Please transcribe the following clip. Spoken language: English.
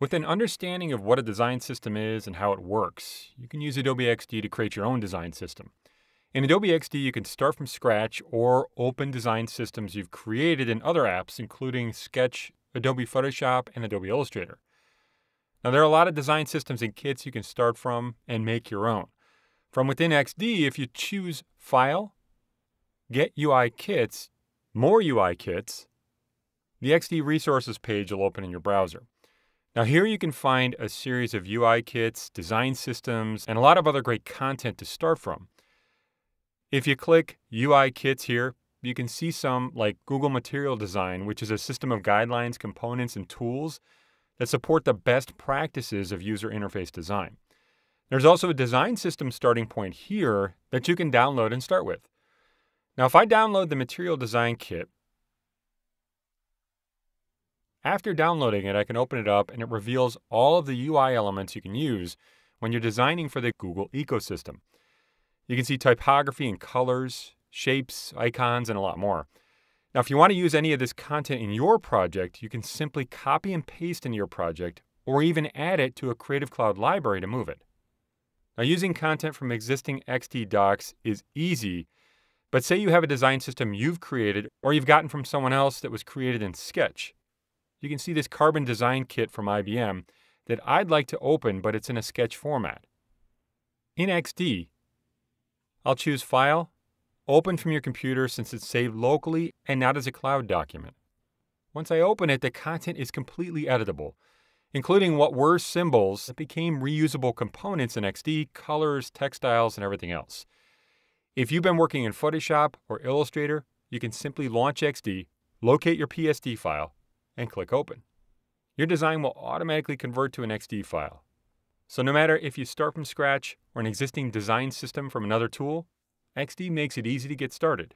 With an understanding of what a design system is and how it works, you can use Adobe XD to create your own design system. In Adobe XD, you can start from scratch or open design systems you've created in other apps, including Sketch, Adobe Photoshop, and Adobe Illustrator. Now, there are a lot of design systems and kits you can start from and make your own. From within XD, if you choose File, Get UI Kits, More UI Kits, the XD Resources page will open in your browser. Now, here you can find a series of UI kits, design systems, and a lot of other great content to start from. If you click UI kits here, you can see some like Google Material Design, which is a system of guidelines, components, and tools that support the best practices of user interface design. There's also a design system starting point here that you can download and start with. Now, if I download the Material Design Kit, after downloading it, I can open it up and it reveals all of the UI elements you can use when you're designing for the Google ecosystem. You can see typography and colors, shapes, icons, and a lot more. Now, if you want to use any of this content in your project, you can simply copy and paste into your project or even add it to a Creative Cloud library to move it. Now, using content from existing XD docs is easy, but say you have a design system you've created or you've gotten from someone else that was created in Sketch. You can see this carbon design kit from IBM that I'd like to open, but it's in a sketch format. In XD, I'll choose File, Open from your computer since it's saved locally and not as a cloud document. Once I open it, the content is completely editable, including what were symbols that became reusable components in XD, colors, text styles, and everything else. If you've been working in Photoshop or Illustrator, you can simply launch XD, locate your PSD file, and click Open. Your design will automatically convert to an XD file. So no matter if you start from scratch or an existing design system from another tool, XD makes it easy to get started.